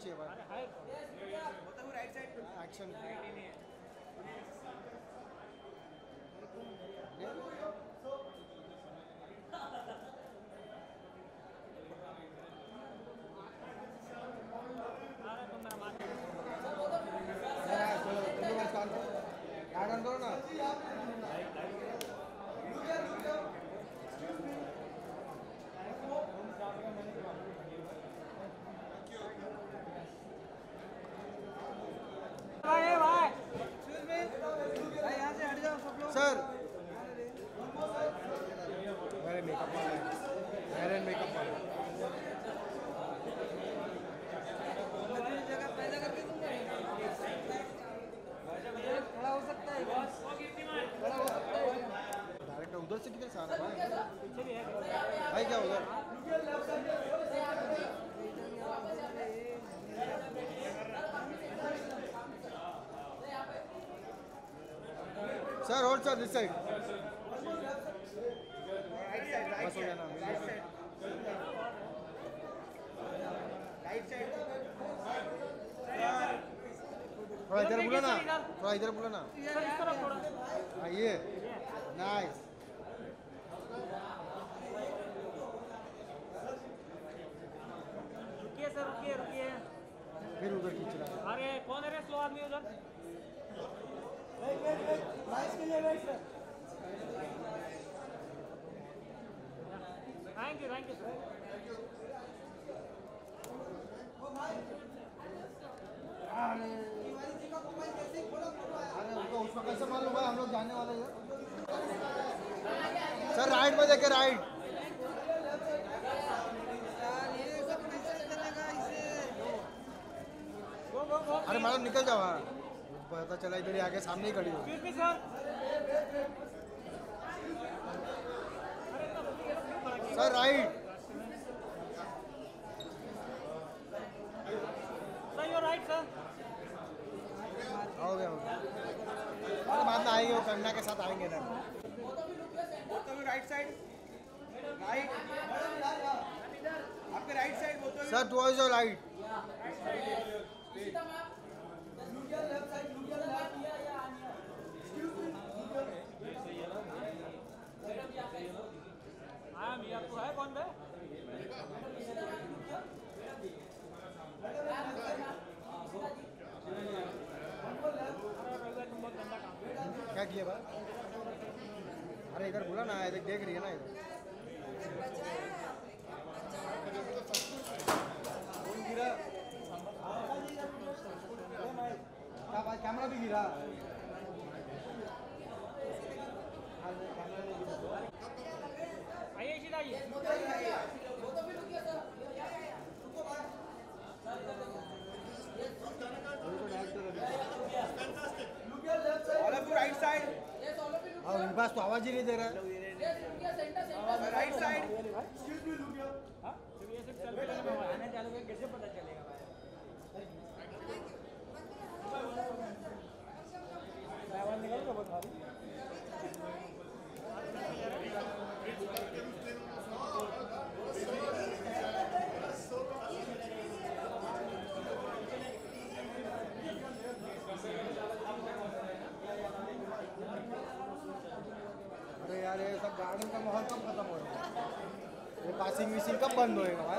चाहिए side action चलो तुम लोग स्टार्ट करो ऐड ऑन करो ना सर मेरे मेकअप वाले मेरे मेकअप वाले डायरेक्ट उधर से किधर से आ रहा है भाई भाई क्या उधर हो गया ना मिल गया। थोड़ा इधर बोला ना थोड़ा इधर बोला ना। हाँ ये। नाइस रुकिए सर रुकिए रुकिए। फिर उधर खींच रहा है। अरे कौन है रे स्लो आदमी उधर? Thank you thank you sir अरे उनको उसको कैसे मालूम है हम लोग जाने वाले हैं सर राइट में देखे राइट। अरे मैडम, निकल जाओ पता चला इधर ही आके सामने ही खड़ी हो sir. Right sir your right हो गया हो गया। बाद में आएँगे वो कंगना के साथ आएँगे ना। राइट साइड राइट आपके right side sir your right हाँ मियाँ तू है कौन बे क्या किया भाई अरे इधर बोला ना, इधर देख रही है ना इधर क्या भाई कैमरा भी गिरा। आइए इशिता आइए। All of you right side और इनके पास तो आवाज़ ही नहीं दे रहा है। राइट साइड हाँ जब ये सब चल रहा है आने चालू कर कैसे पता चलेगा भाई आवाज़ निकल तो बहुत भारी अरे यार ये सब गार्डन का माहौल कब खत्म होएगा ये पासिंग विसिंग कब बंद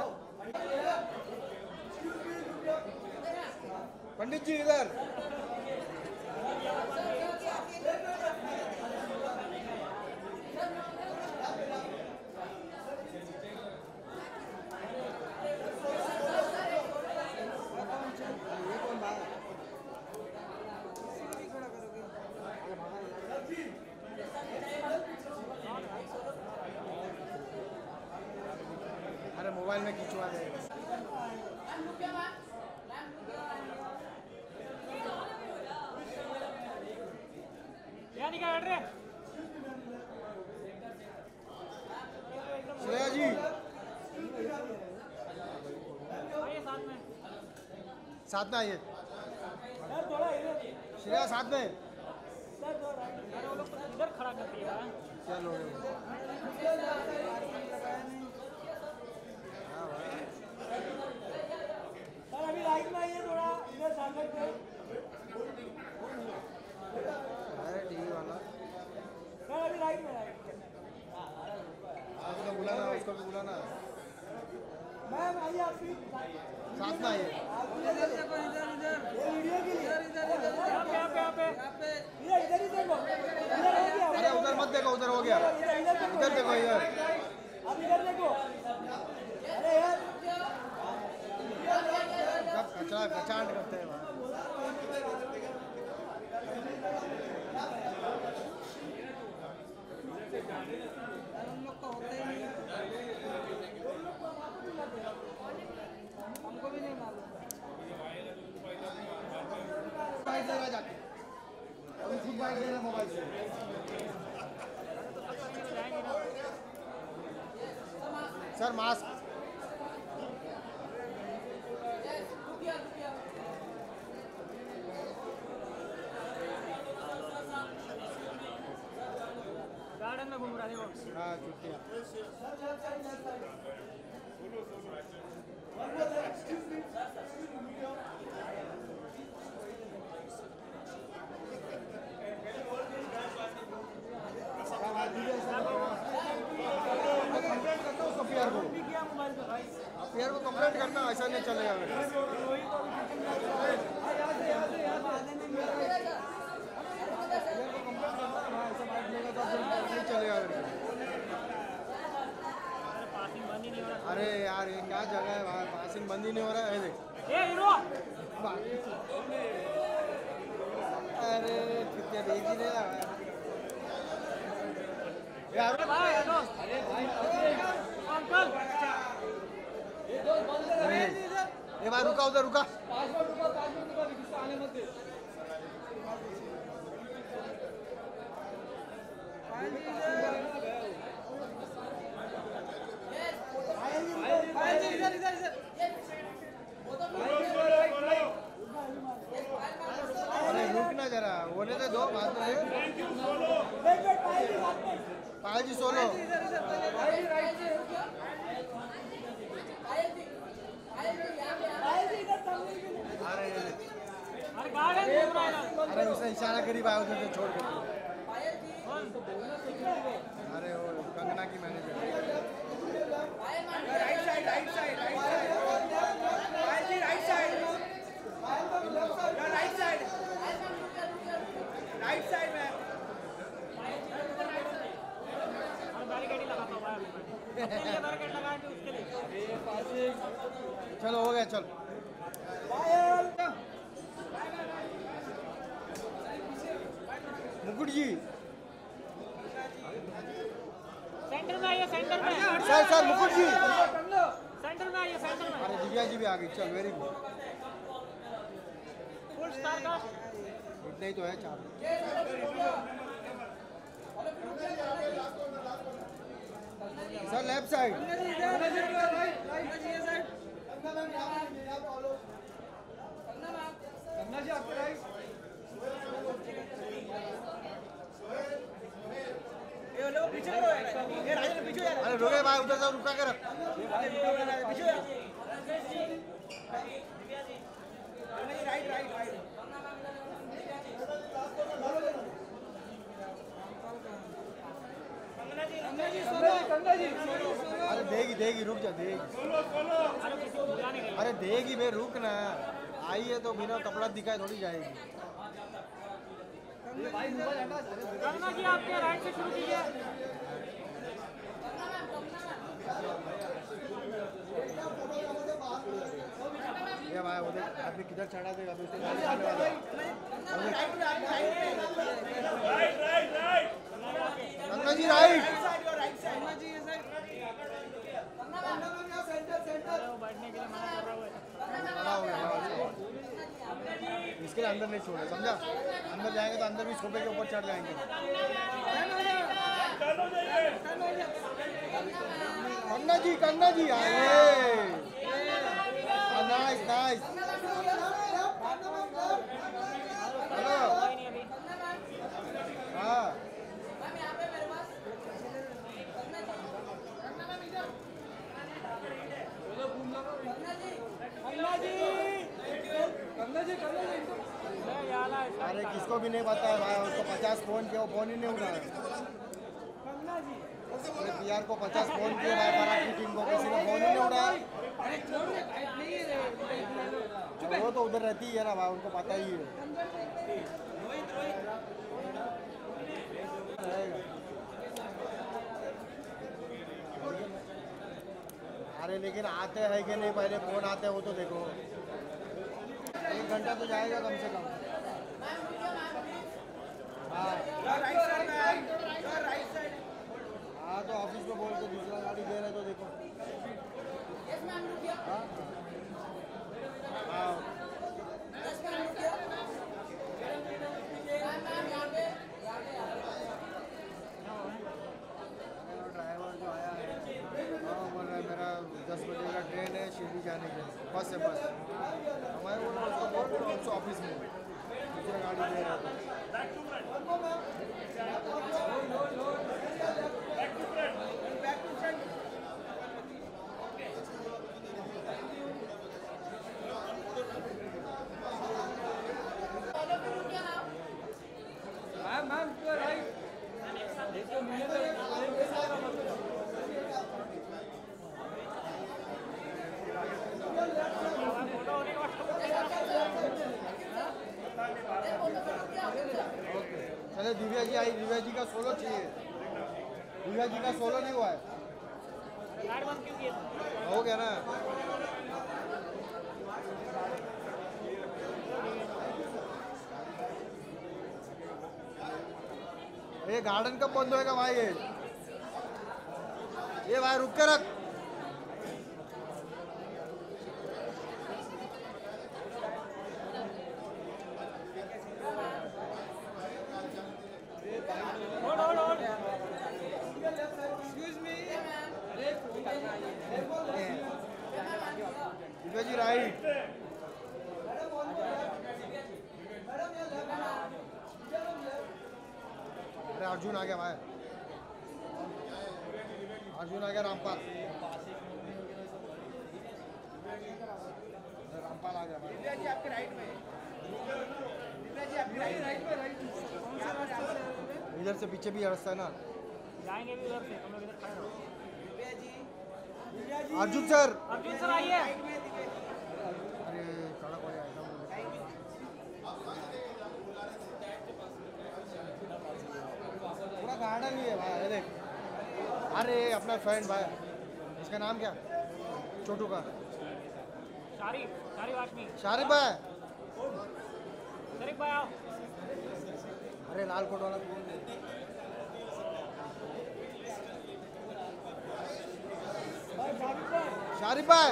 साथ में आइए। श्रेया साथ में। चलो। अभी लाइट में थोड़ा इधर अरे वाला। सर अभी में बुलाना उसको बुलाना। मैम आइए आप साथ में आइए। कचांड करते हैं वहाँ। हम लोग होते नहीं हमको भी नहीं मालूम जाके मोबाइल से सर मास्क। गार्डन में घूम रहा है देखो हाँ छुट्टियाँ कंप्लेंट करता हूँ पीआर को क्या मोबाइल पे भाई पीआर को कंप्लेंट करना ऐसा नहीं चलेगा मेरे नहीं चलेगा मेरे पासिंग बंद ही नहीं हो रहा अरे यार ये क्या जगह है वहाँ पासिंग बंद ही नहीं हो रहा है ये देख ए हीरो अरे कितने देख ही नहीं रहा यार अरे भाई हेलो अंकल अरे ये रुका उधर रुका इधर इधर इधर अरे रुक ना जरा होने दे दो बात में वेट वेट पायल जी साथ में पाजी सोलो इधर इधर पहले राइट से पायल जी इधर सामने भी नहीं। अरे ये देख। अरे गार्डन घूम रहा है ना अरे उसने इशारा करी भाई उधर से छोड़ के अरे वो कंगना की manager right side right side right side Payal ji right side right side right side में अरे बैरिकेड ही लगाता हुआ है अपने लिए बैरिकेड लगाए थे उसके लिए चलो हो गया चल मुकुट जी सेंटर में आइए सेंटर में सर सर मुकुट जी सेंटर में आइए सेंटर में अरे दिव्या जी भी आ गई। चल वेरी गुड फुल स्टार का इतना ही तो है चार। सर लेफ़्ट साइड जी आपके राइट ये लो पीछे करो ये राजन पीछे यार अरे रुके भाई, उधर से रुका के अरे देगी देगी, रुक जा, देगी। अरे देगी बे रुक ना। आई है तो बिना कपड़ा दिखाए थोड़ी जाएगी। करना जी आपके राइट से शुरू कीजिए ये भाई वो देख आदमी किधर चढ़ा देगा अभी उसको चढ़ने वाला है। गंगा जी राइट कन्ना जी ये साइड वो बैठने के लिए मना कर रहा हाँ। इसके लिए अंदर नहीं छोड़े समझा? अंदर जाएँगे तो अंदर भी सोफे के ऊपर चढ़ जाएँगे। कन्ना जी कन्ना जी आए। Nice nice. हेलो कोई नहीं अभी हाँ कन्ना जी कन्ना जी कन्ना जी किसको भी नहीं पता है भाई, उसको पचास फ़ोन किया, वो फ़ोन ही नहीं उठा अरे पीआर को पचास फ़ोन किए भाई बारात की टीम को किसी ने फ़ोन ही नहीं उठाया। वो तो उधर रहती है ना भाई, उनको पता ही है। अरे लेकिन आते हैं कि नहीं, पहले फ़ोन आते हैं, वो तो देखो। एक घंटा तो जाएगा कम से कम। हाँ right side ma'am right side हाँ तो ऑफ़िस में बोल के दूसरा गाड़ी दे रहे तो देखो हाँ हाँ ड्राइवर जो आया है हाँ बोल रहा है मेरा दस बजे का ट्रेन है शिरडी जाने के लिए बस है बस हमारे बोला उसको बोल दो उसको ऑफ़िस में दूसरा गाड़ी दे रहे थे back to front ma'am ma'am to right photo होने के बाद चले दिव्या जी आई दिव्या जी का सोलो चाहिए। दिव्या जी का सोलो नहीं हुआ है? हो गया ना? ये गार्डन कब बंद होएगा भाई? ये? ये भाई, रुक के रख hold hold hold excuse me Divya ji right अरे अर्जुन आ गया भाई अर्जुन आ गया रामपाल अरे रामपाल आ गया भाई दिव्या जी आपके राइट में दिव्या जी आपके राइट राइट में राइट कौन सा रास्ता से इधर से पीछे भी रास्ता है ना जाएँगे भी उधर से तुम लोग इधर खड़े रहो दिव्या जी अर्जुन सर। अर्जुन सर आइए। अरे हो पूरा गार्डन ही है भाई देख। अरे अपना फ्रेंड भाई। इसका नाम क्या? छोटू का। शारिफ शारिफ हाशमी शारिफ भाई। शरीफ भाई आओ। अरे लाल कोट वाला कौन है? भाई भाभी शारिफ भाई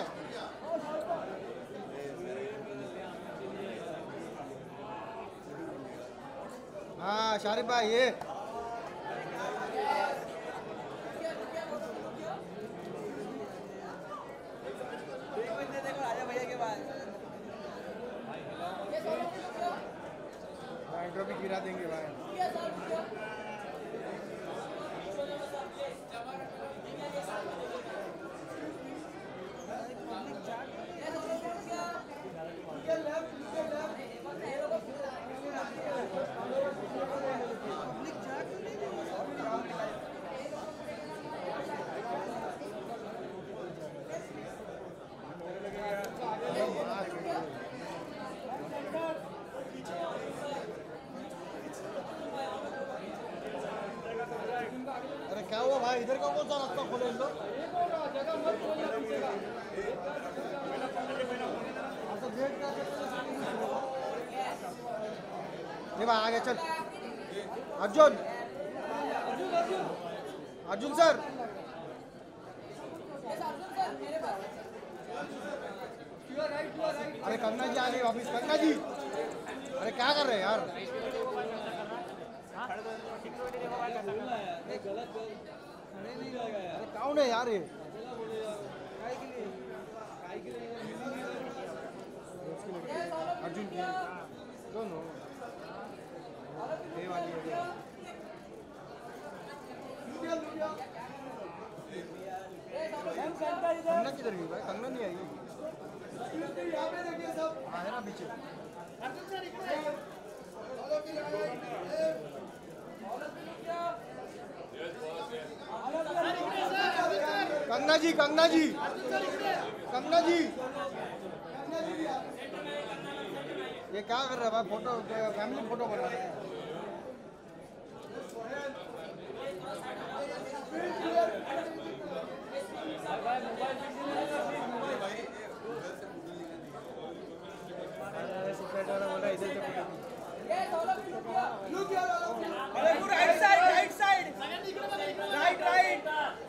हाँ शारिफ भाई ये एक बंदे देखो राजा भैया के बाद इंट्रो भी गिरा देंगे भाई अरे क्या हुआ भाई इधर का कौन सा रास्ता खोले इन अच्छा, भाई आगे चल। अर्जुन। अर्जुन सर। अरे कंगना जी आ गई वापिस कंगना जी। अरे क्या कर रहे हैं यार? सिक्योरिटी है। अरे कौन है यार ये अर्जुन दोनों है। कंगना किधर गई भाई कंगना नहीं आई हाँ है ना पीछे कंगना जी कंगना जी। कंगना जी। ये क्या कर रहा है? फ़ोटो फैमिली फ़ोटो बना रहा है। side. Right,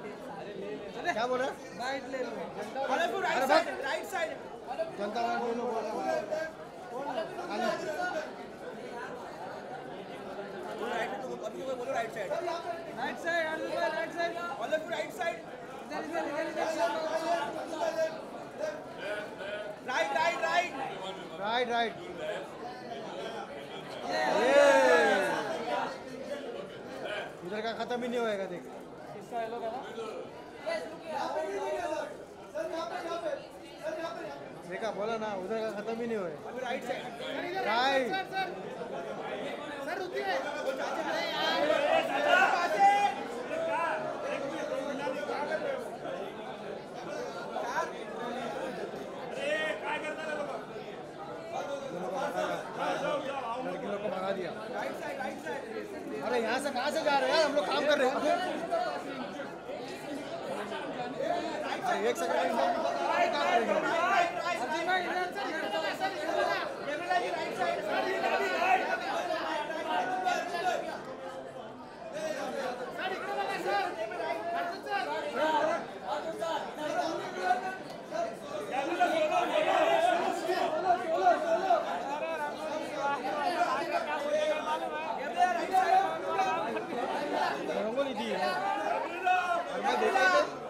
क्या बोल रहा है Alepur, right side, right side. जनता पार्टी ने बोला बोलो side. Right, right, right. Right right इधर का खत्म ही नहीं होएगा देख देखा बोला ना उधर का खत्म ही नहीं. राइट लड़की लोग को भगा दिया. अरे यहाँ से कहाँ से जा रहे हैं यार? हम लोग काम कर रहे हैं अरे एक सेकंड रंगोली दी है और मैं देखा था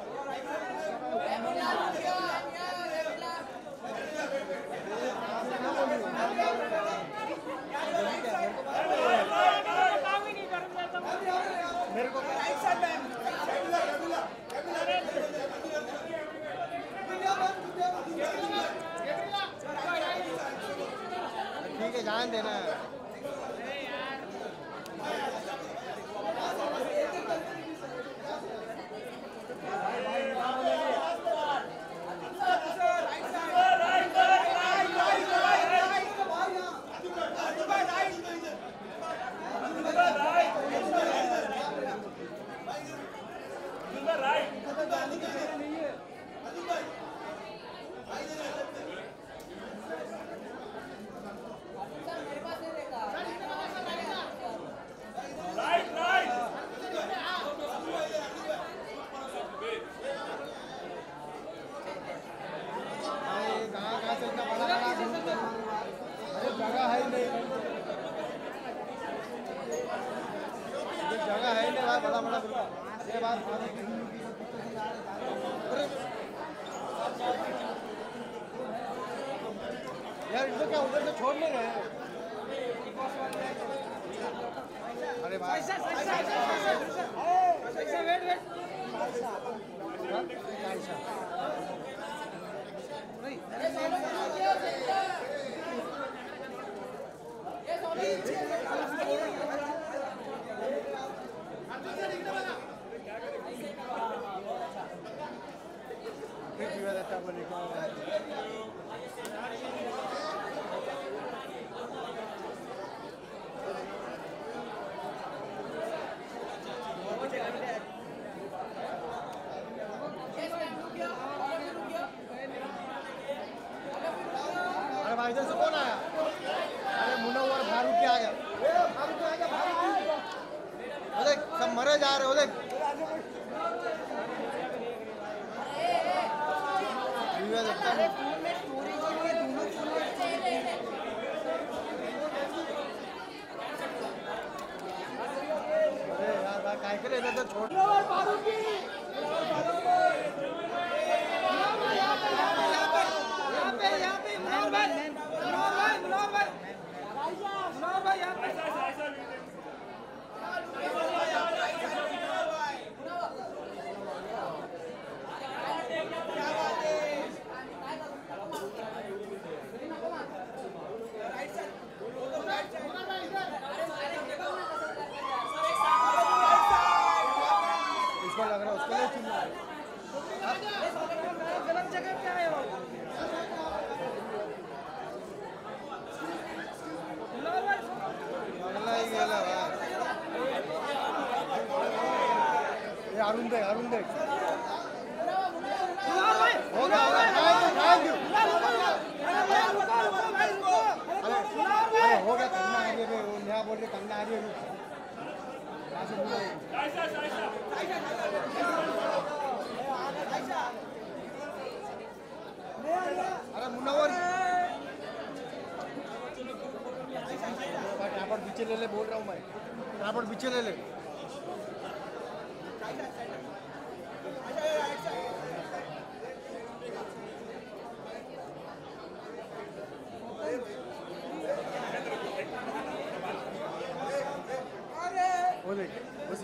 मेरे को Right side, man. है जान देना अरे कहाँ कहाँ से इतना बड़ा बड़ा घूमते हैं? अरे जगह है ही नहीं ये जगह है ही नहीं भाई बड़ा बड़ा ग्रुप ये बात अरे यार इनको क्या उधर से छोड़ नहीं रहे अरे भाई हाँ? पैसा। फिर जीवा देता बोले क्या अरे भाई इधर से कौन आया अरे मुनव्वर फारूक के आ गया ए, फारूक के आ गया फारूक वो देख सब मरे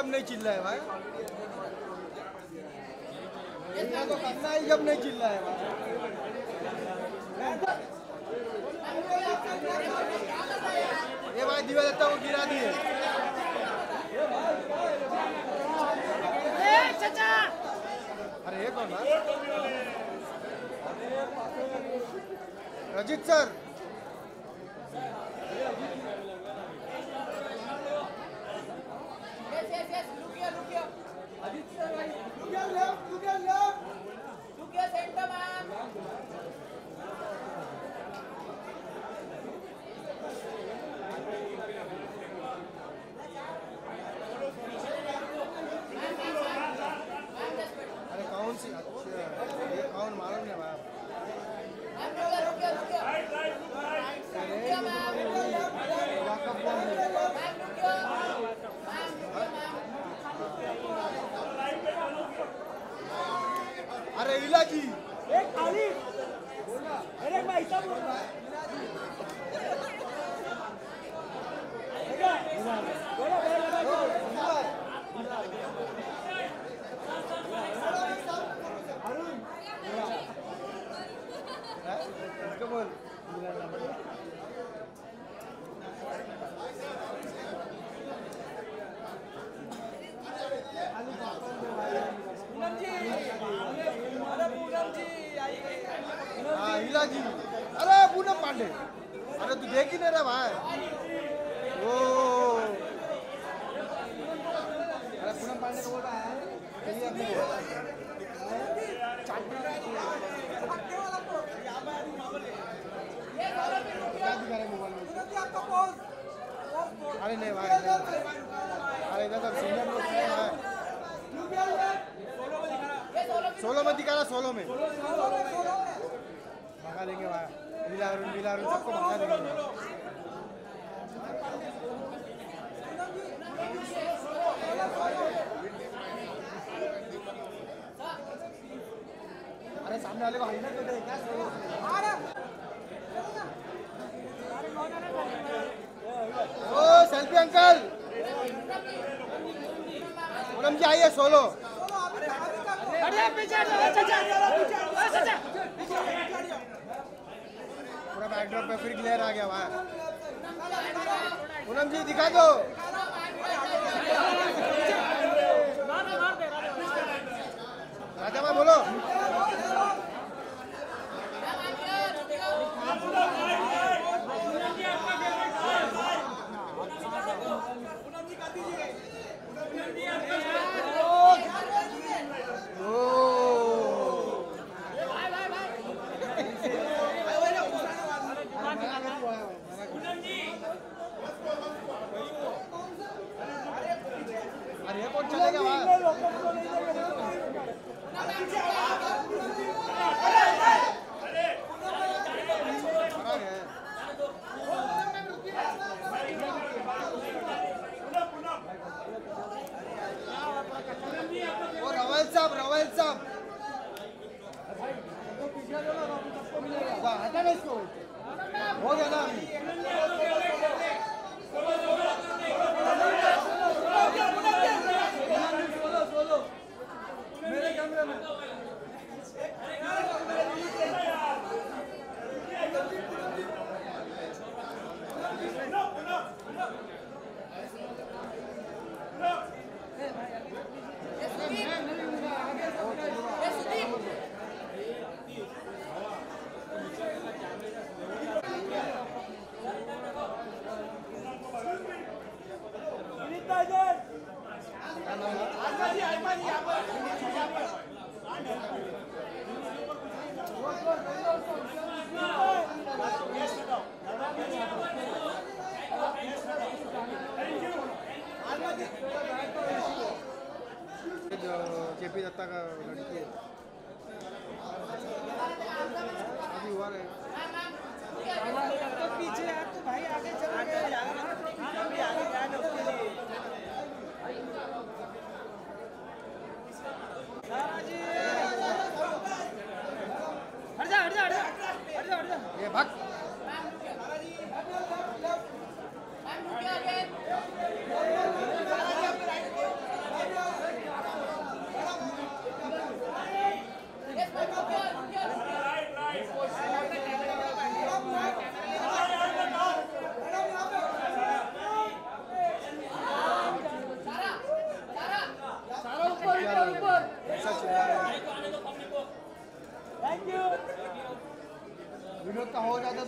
तब नहीं चिल्ला है भाई? को तो करना ही जब नहीं चिल्ला है भाई? ये भाई दीवा देता को गिरा दिए। अरे ये कौन रजित सर। पी दत्ता का लड़की है। अभी हुआ है तो पीछे यार तो भाई आगे चल आगे आगे जाना उसके लिए हट जा हट जा हट जा हट जा हट जा। ये भक्त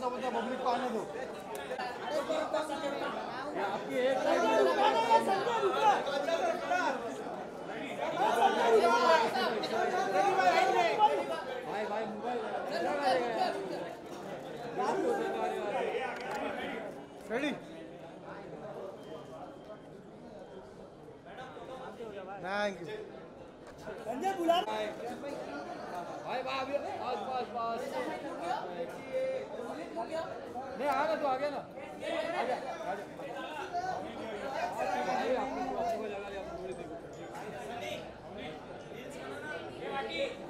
ऐसा आपकी एक भाई भाई मोबाइल रेडी थैंक यू नहीं आ गया तो आ गया ना आ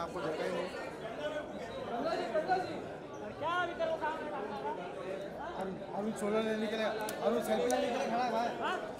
में आपको जगह ही नहीं अरुण सोलह लेने के लिए अरुण सेल्फी लेने के लिए खड़ा है?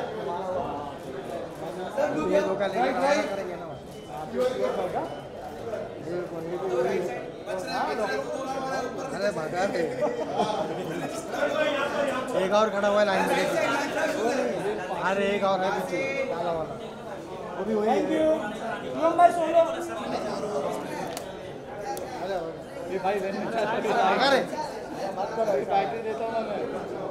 ये धोखा लेंगे ना अरे भगा एक और खड़ा हुआ है लाइन में अरे एक और है पीछे। काला वाला। वो भी वही है। भाई बैटरी देता हूँ मैं।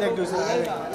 देख दूसरे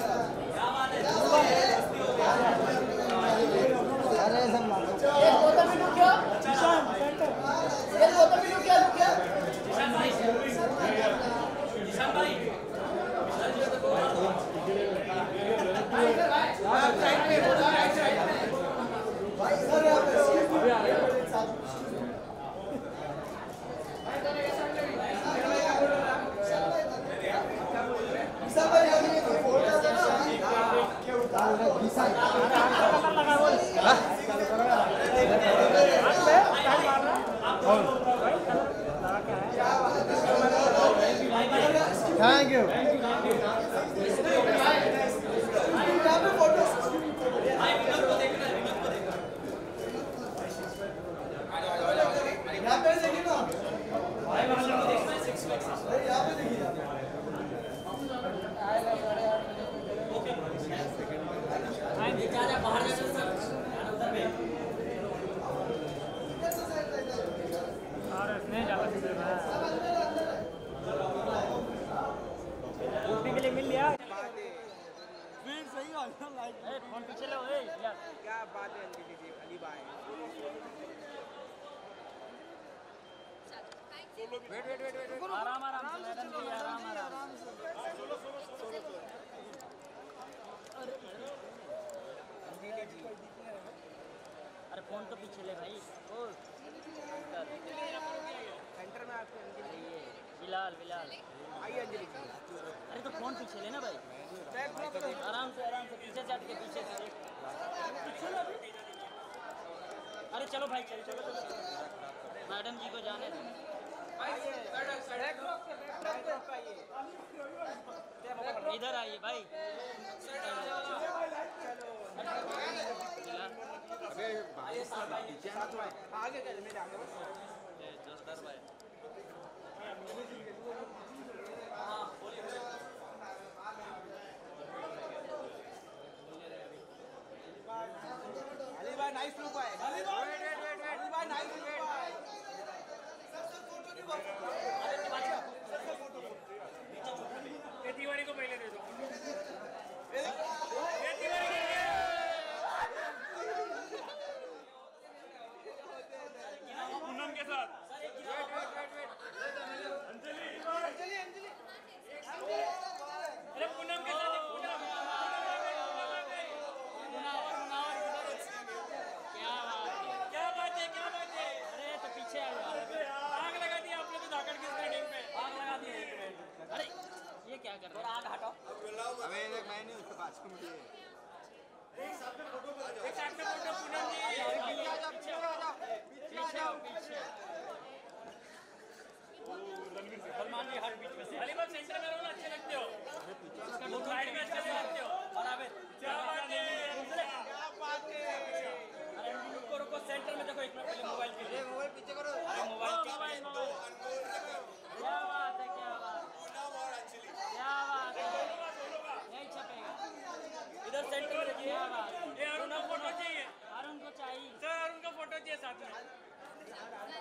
मोहन जी को जाने इधर आइए भाई। आगे भाई अली भाई नाइस लुक है। अली भाई नाइस लुक है।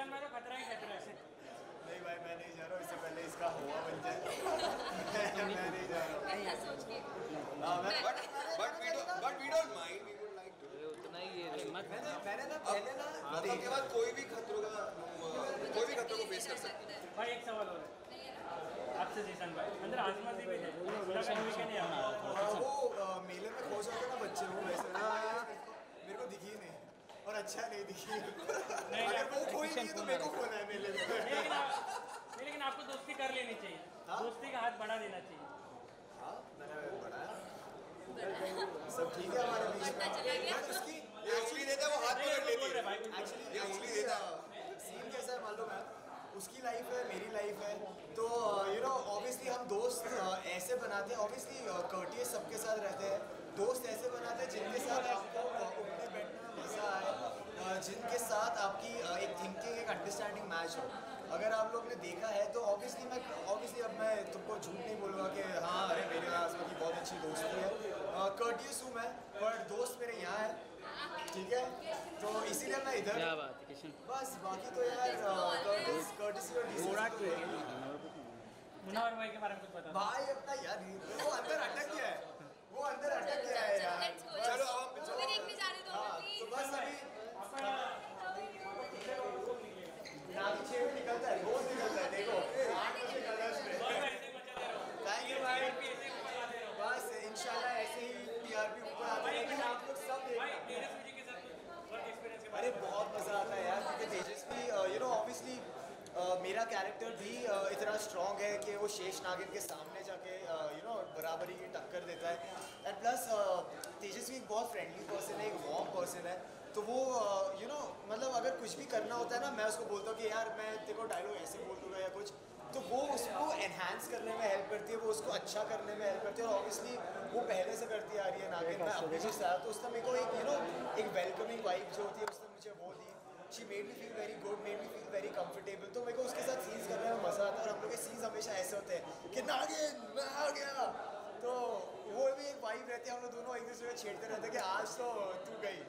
Exam में तो खतरा ही खतरा है। नहीं भाई मैं नहीं जा रहा हूँ। इससे पहले इसका हुआ बन जाए मैं नहीं जा रहा but but we don't but we don't mind उतना ही ये मत मैंने मैंने ना पहले ना हाँ, मतलब के बाद कोई भी खतरों का कोई भी खतरों को फेस कर सकते भाई एक सवाल और आपसे जीसन भाई अंदर आजमा जी भी है। हाँ, वो मेले में खो जाते ना बच्चे वो वैसे मेरे को दिखी नहीं। और अच्छा नहीं दिखी। नहीं अगर वो कोई नहीं तो, तो मेरे को कौन है मेरे लिए। लेकिन आपको दोस्ती कर लेनी चाहिए। हाँ? दोस्ती का हाथ बढ़ा देना चाहिए। हाँ मैंने बढ़ाया। सब ठीक है हमारे बीच में। उसकी एक्चुअली देता वो हाथ पकड़ तो लेती है। एक्चुअली ये उंगली देता सीन कैसा है मालूम है। उसकी लाइफ है मेरी लाइफ है। तो यू नो ऑब्वियसली हम दोस्त ऐसे बनाते हैं। ऑब्वियसली कर्टियस सबके साथ रहते हैं। दोस्त ऐसे बनाते हैं जिनके साथ आपको ऐसा है जिनके साथ आपकी एक थिंकिंग एक अंडरस्टैंडिंग मैच हो। अगर आप लोग ने देखा है तो ऑब्वियसली मैं ऑब्वियसली अब मैं तुमको झूठ नहीं बोलूँगा कि हाँ अरे मेरे आसमा की बहुत अच्छी दोस्ती है। कर्टियस हूँ मैं पर दोस्त मेरे यहाँ है ठीक है? तो इसीलिए मैं इधर बस बाकी तो यार कर्टिस तो कर्टिस भाई अपना यार वो अंदर अटक गया है। वो अंदर अटक गया है यार. चलो Movie चलो। देखने जाने दो हाँ, तो बस अभी नाम छह में निकलता है रोज निकलता है देखो। आठ बजे कलर्स में थैंक यू भाई। बस इंशाल्लाह ऐसे ही टीआरपी ऊपर आते रहेगी। आप लोग सब देखना अरे बहुत मज़ा आता है यार क्योंकि तेजस्वी यू नो ऑब्वियसली मेरा कैरेक्टर भी uh, इतना स्ट्रॉन्ग है कि वो शेष नागिन के सामने जाके यू नो बराबरी की टक्कर देता है। प्लस तेजस्वी एक बहुत फ्रेंडली पर्सन है एक वार्म पर्सन है। तो वो यू नो मतलब अगर कुछ भी करना होता है ना मैं उसको बोलता हूँ कि यार मैं तेरे को डायलॉग ऐसे बोल दूँगा या कुछ। तो वो उसको एनहांस करने में हेल्प करती है वो उसको अच्छा करने में हेल्प करती है और ऑब्वियसली वो पहले से करती आ रही है नागिन मैं अपने जिस आया तो उसने मेरे को एक यू नो एक वेलकमिंग वाइब जो होती है उसने मुझे वो दी। She made me feel very good made me feel very comfortable तो मेरे को उसके साथ सीन्स करने में मज़ा आता है और हम लोग के सीन्स हमेशा ऐसे होते हैं कि नागिन मैं आ गया। तो वो भी एक वाइब रहती है हम लोग दोनों एक दूसरे को छेड़ते रहते हैं कि आज तो तू गई।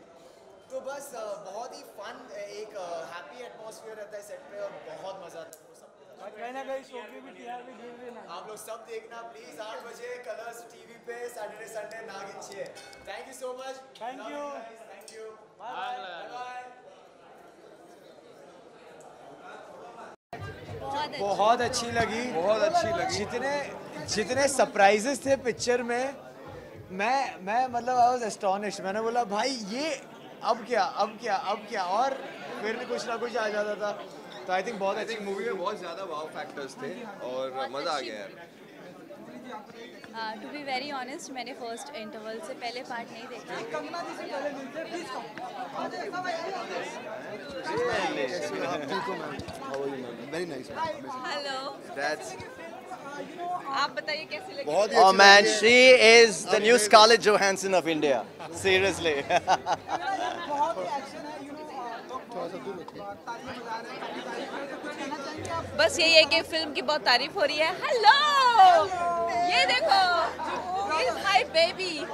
तो बस बहुत ही फन एक हैप्पी एटमॉस्फेयर रहता है सेट पे और बहुत मज़ा आता है वो सब। और कहीं ना कहीं शो की भी टीआरपी गिर रही ना आप लोग सब देखना प्लीज़ आठ बजे कलर्स टीवी पे सैटरडे संडे नागिन छः। Thank you so much Thank you. Thank you bye bye बहुत अच्छी लगी। बहुत अच्छी लगी। जितने जितने सरप्राइजेस थे पिक्चर में मैं मैं मतलब आई वाज एस्टोनिश मैंने बोला भाई ये अब क्या अब क्या अब क्या? और फिर भी कुछ ना कुछ आ जाता था। तो आई थिंक बहुत आई अच्छी थिंक मूवी में बहुत ज़्यादा वाव फैक्टर्स थे और मज़ा आ गया यार। टू बी वेरी ऑनेस्ट मैंने फ़र्स्ट इंटरवल से पहले पार्ट नहीं देखा। कंगना जी से पहले मिलते please very nice hello that's आप बताइए कैसी लगी? बहुत ही Oh अच्छी man, she is the new Scarlett Johansson of India. Seriously. ही है हैं हैं तो बस यही है कि फ़िल्म की बहुत तारीफ़ हो रही है। हेलो ये देखो हाय बेबी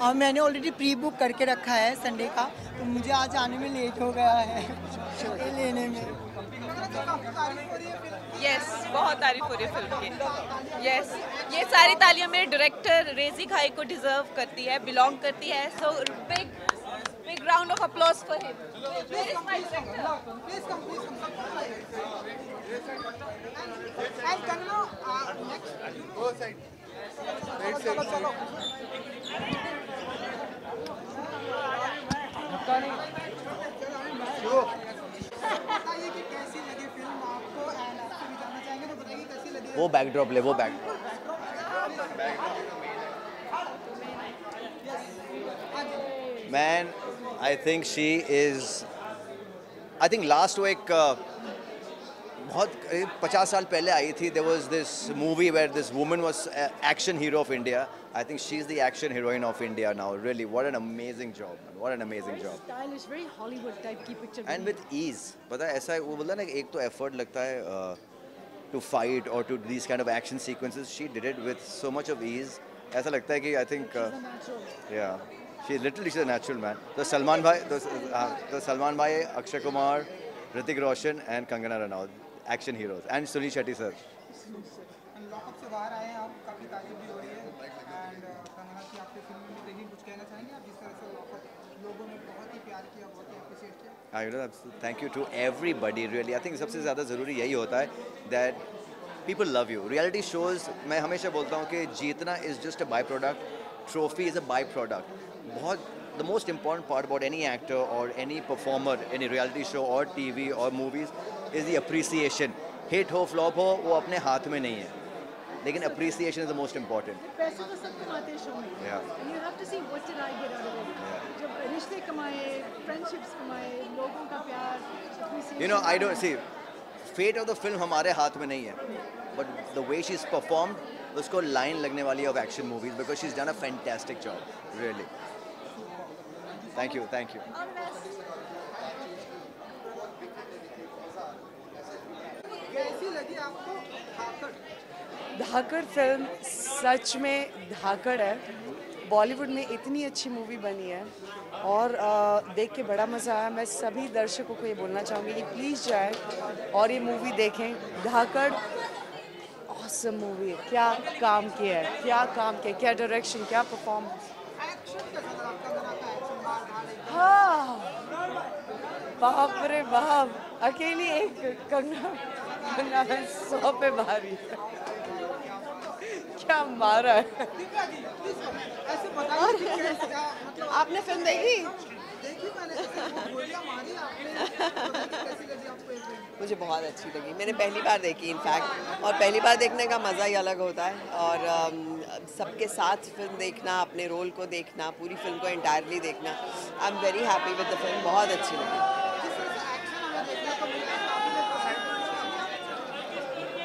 हाँ मैंने ऑलरेडी प्री बुक करके रखा है संडे का तो मुझे आज आने में लेट हो गया है। ये लेने में। यस बहुत तारीफ़ हो रही है फ़िल्म की। यस ये सारी तालियाँ मेरे डायरेक्टर रेजी खाई को डिजर्व करती है बिलोंग करती है so big big round of applause for him come please come please come please come and Kangana next वो साइड राइट चलो साइड चलो बताइए कि कैसी लगी फ़िल्म आपको एंड आपसे भी जानना चाहेंगे तो बताइए कैसी लगी वो बैकड्रॉप ले वो back. Man, I think she is. I think last week. Uh, बहुत पचास साल पहले आई थी there was this movie where this woman was action hero of India I think she is the action heroine of India now really what an amazing job what an amazing job and with ease पता है ऐसा वो बोलता है ना एक तो effort लगता है टू फाइट और to these kind of action sequences she did it with so much of ease ऐसा लगता है कि आई थिंक या she literally she natural man तो सलमान भाई तो सलमान भाई Akshay Kumar Hrithik Roshan and Kangana Ranaut action heroes and Suniel Shetty sir lock up से बाहर आए हैं आप काफ़ी तारीफ़ भी हो रही है। एंड कंगना की आपकी फ़िल्म में भी कुछ कहना चाहेंगे आप? जिस तरह से लॉकअप लोगों ने बहुत ही प्यार किया, बहुत ही अप्रिशिएट किया I know thank you to everybody really I think सबसे ज़्यादा ज़रूरी यही होता है that people love you reality shows मैं हमेशा बोलता हूँ कि जीतना is just a by product trophy is a by product बहुत the most important part about any actor or any performer in a reality show or TV or movies is the appreciation. Hit हो flop हो वो अपने हाथ में नहीं है. लेकिन appreciation is the most important. पैसे तो सब कमाते हैं. शो में Yeah. टू रिश्ते कमाए फ्रेंडशिप्स कमाए लोगों का प्यार You know, I don't see. Fate of the film हमारे हाथ में नहीं है. But the way she's performed, उसको line लगने वाली है of action movies because she's done a fantastic job. Really. Thank you, thank you. कैसी लगी आपको धाकड़ धाकड़ फ़िल्म सच में धाकड़ है बॉलीवुड में इतनी अच्छी मूवी बनी है और अ, देख के बड़ा मज़ा आया। मैं सभी दर्शकों को ये बोलना चाहूँगी कि प्लीज़ जाए और ये मूवी देखें। धाकड़ ऑसम मूवी है। क्या काम किया है? क्या काम किया क्या डायरेक्शन क्या परफॉर्मेंस हाँ? बाप रे बाप। अकेली एक कंगना सौ पे भारी क्या मारा है? मतलब आपने फ़िल्म देखी? मुझे बहुत अच्छी लगी। मैंने पहली बार देखी इनफैक्ट और पहली बार देखने का मज़ा ही अलग होता है। और सबके साथ फ़िल्म देखना अपने रोल को देखना पूरी फ़िल्म को इंटायरली देखना I am very happy with the film बहुत अच्छी लोग।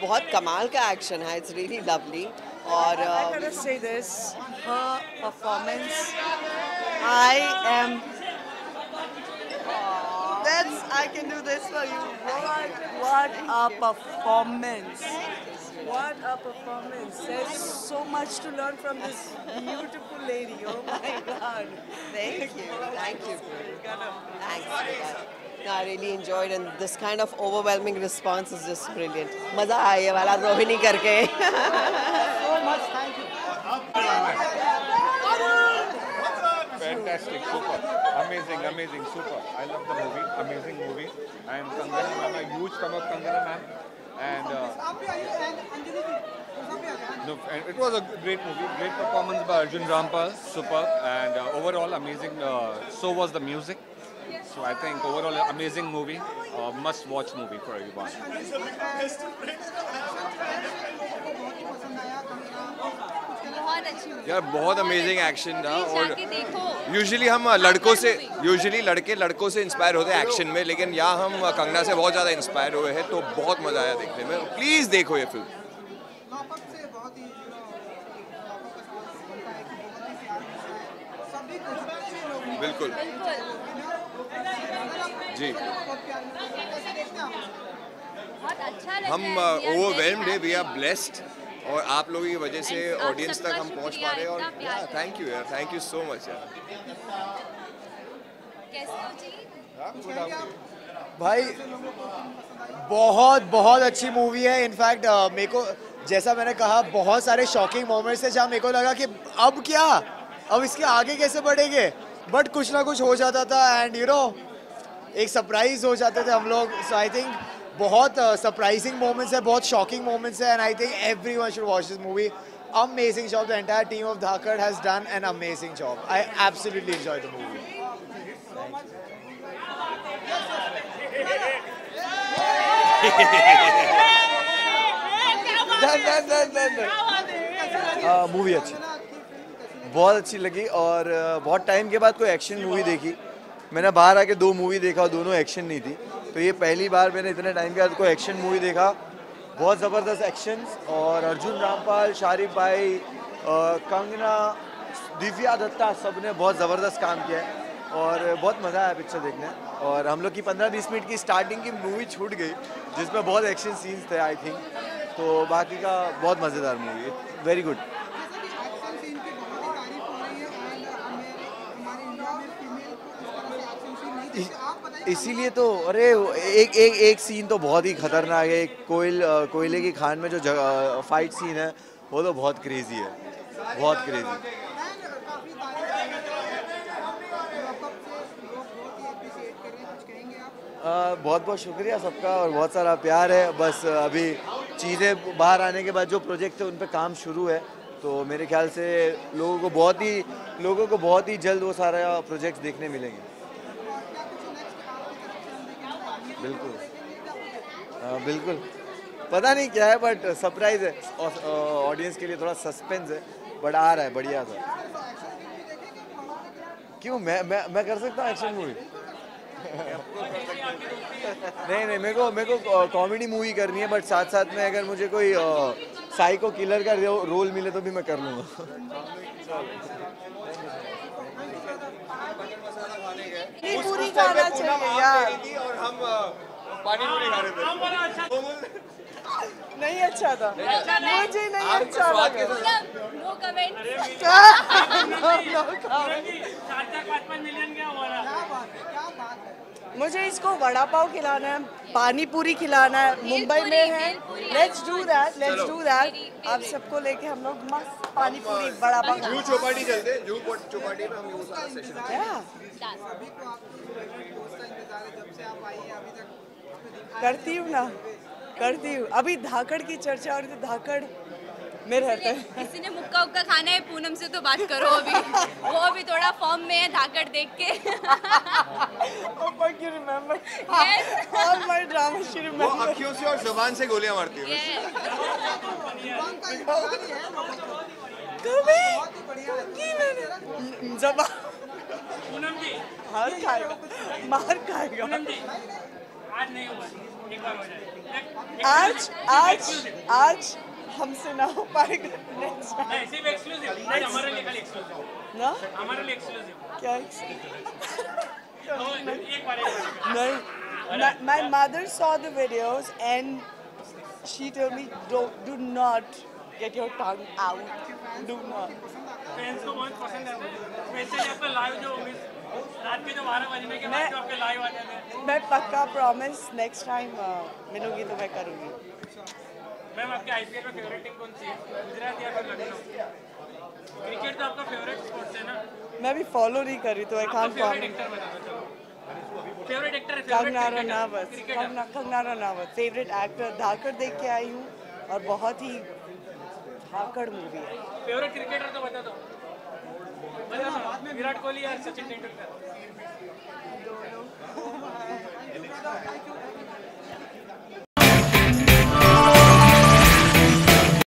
बहुत कमाल का एक्शन है। It's really lovely or uh, let us say this, her performance. I am. That's I can do this for you. What a performance! What a performance! There's so much to learn from this beautiful lady. Oh my God! Thank you, thank you. Thanks. I really enjoyed and this kind of overwhelming response is just brilliant. मज़ा आया ये वाला रोहिणी करके so much thank you Fantastic, super, amazing, amazing, super. I love the movie, amazing movie. And Kangana ma'am, a huge fan of Kangana ma'am. And uh, आप भी आइए and Anjali जी सब भी आ जाए no, and it was a great movie, great performance by Arjun Rampal, superb. And uh, overall, amazing. Uh, so was the music. So I think overall, amazing movie, uh, must-watch movie for everyone. बहुत यार बहुत amazing action था और usually हम लड़कों से usually लड़के लड़कों से इंस्पायर होते हैं एक्शन में लेकिन यहाँ हम कंगना से बहुत ज़्यादा इंस्पायर हुए हैं तो बहुत मज़ा आया देखने में। प्लीज़ देखो ये फ़िल्म बिल्कुल जी बहुत प्यार मिलता है कैसे देखते हैं आप बहुत अच्छा हम है We are very ओवरवेल्म्ड है वी आर ब्लेस्ड और आप लोगों की वजह से ऑडियंस तक हम पहुँच पा रहे हैं और थैंक यू यार थैंक यू सो मच यार। हो जी? भाई बहुत बहुत अच्छी मूवी है। इनफैक्ट मेरे को जैसा मैंने कहा बहुत सारे शॉकिंग मोमेंट्स है जहाँ मेरे को लगा कि अब क्या? अब इसके आगे कैसे बढ़ेंगे? बट कुछ ना कुछ हो जाता था एंड यू नो एक सरप्राइज़ हो जाते थे हम लोग। सो आई थिंक बहुत सरप्राइजिंग मोमेंट्स है बहुत शॉकिंग मोमेंट्स है and I think every one should watch this movie amazing job the entire team of Dhakar has done an amazing job. I absolutely enjoyed the movie. Movie अच्छी। बहुत अच्छी लगी और बहुत time के बाद कोई एक्शन मूवी देखी। मैंने बाहर आके दो मूवी देखा, दोनों एक्शन नहीं थी। तो ये पहली बार मैंने इतने टाइम के बाद कोई एक्शन मूवी देखा। बहुत ज़बरदस्त एक्शन और अर्जुन रामपाल, शारिफ भाई कंगना, दिव्या दत्ता सबने बहुत ज़बरदस्त काम किया है और बहुत मज़ा आया पिक्चर देखने। और हम लोग की 15-20 मिनट की स्टार्टिंग की मूवी छूट गई, जिसमें बहुत एक्शन सीन्स थे आई थिंक तो बाकी का बहुत मज़ेदार movie very good action scene की बहुत ही तारीफ़ हो रही है एंड हमें हमारे इंडिया में फीमेल को इस तरह से एक्शन सीन नहीं देखते आप बताइए इसीलिए तो अरे, एक एक एक सीन तो बहुत ही खतरनाक है। कोयल कोयले की खान में जो फाइट सीन है, वो तो बहुत क्रेजी है। बहुत क्रेजी बहुत बहुत शुक्रिया सबका और बहुत सारा प्यार है। बस अभी चीज़ें बाहर आने के बाद जो प्रोजेक्ट है, उन पर काम शुरू है। तो मेरे ख्याल से लोगों को बहुत ही, लोगों को बहुत ही जल्द वो सारा प्रोजेक्ट देखने मिलेंगे। बिल्कुल। हाँ, बिल्कुल। पता नहीं क्या है बट सरप्राइज़ है। ऑडियंस के लिए थोड़ा सस्पेंस है बट आ रहा है बढ़िया सा क्यों? मैं मैं मैं कर सकता हूँ एक्शन मूवी नहीं नहीं मेरे को मेरे को कॉमेडी मूवी करनी है बट साथ साथ में अगर मुझे कोई साइको किलर का रोल मिले तो भी मैं कर लूँगा। पूरी खाना चाहिए। यार और हम पानी पूरी खा रहे थे। नहीं अच्छा था। मुझे नहीं अच्छा लगा। No comment. No comment. चार चार पाँच पाँच मिलियन क्या हो रहा मुझे इसको वड़ा पाव खिलाना है पानी पूरी खिलाना है मुंबई में है। Let's do that let's do that आप सबको लेके हम लोग मस्त पानी पूरी वड़ा पाव जू चौपाटी चलते हैं जू चौपाटी में हम ये वो सारा सेशन. अभी को आप का इंतज़ार है जब से आप आई हैं अभी तक करती हूँ ना करती हूँ। अभी धाकड़ की चर्चा और धाकड़ में रहता है। किसी ने मुक्का उक्का खाना है पूनम से तो बात करो अभी। वो अभी थोड़ा फॉर्म में है धाकड़ देख के। Oh, but you remember? Yes. all my drama she वो अखियों से और जबान से गोलियाँ मारती है कभी की मैंने जबा पूनम जी। मार खाएगा। मार खाएगा। पूनम जी आज नहीं हुआ एक बार हो जाए। आज? आज? आज? हमसे ना हो पाएगा. नहीं सिर्फ़ एक्सक्लूसिव नहीं हमारे लिए खाली एक्सक्लूसिव ना? हमारे लिए एक्सक्लूसिव क्या एक बार एक बार। No, my, my mother saw the videos and she told me, don't, do not get your tongue out. Do not. Fans को बहुत पसंद है। स्पेशली आपका लाइव जो मिस रात के जो बारह बजने के बाद जो आपके लाइव आते मैं पक्का प्रॉमिस नेक्स्ट टाइम मिलूँगी तो मैं करूँगी। मैम आपके आईपीएल में फेवरेट टीम कौन सी है? गुजरात या फिर लखनऊ? क्रिकेट तो आपका फेवरेट स्पोर्ट्स है ना? मैं भी फॉलो नहीं कर रही तो I can't favourite comment actor बता फेवरेट एक्टर है कंगना रनावत कंगना कंगना रनावत फेवरेट एक्टर धाकड़ देख के आई हूँ और बहुत ही धाकड़ मूवी है। फेवरेट क्रिकेटर तो बता दो। बता दो विराट कोहली या सचिन तेंदुलकर?